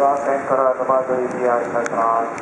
शिवाशंकरात्मदेव्याय नमः